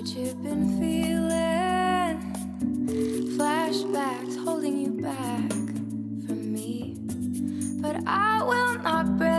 what you've been feeling. Flashbacks holding you back from me, but I will not break.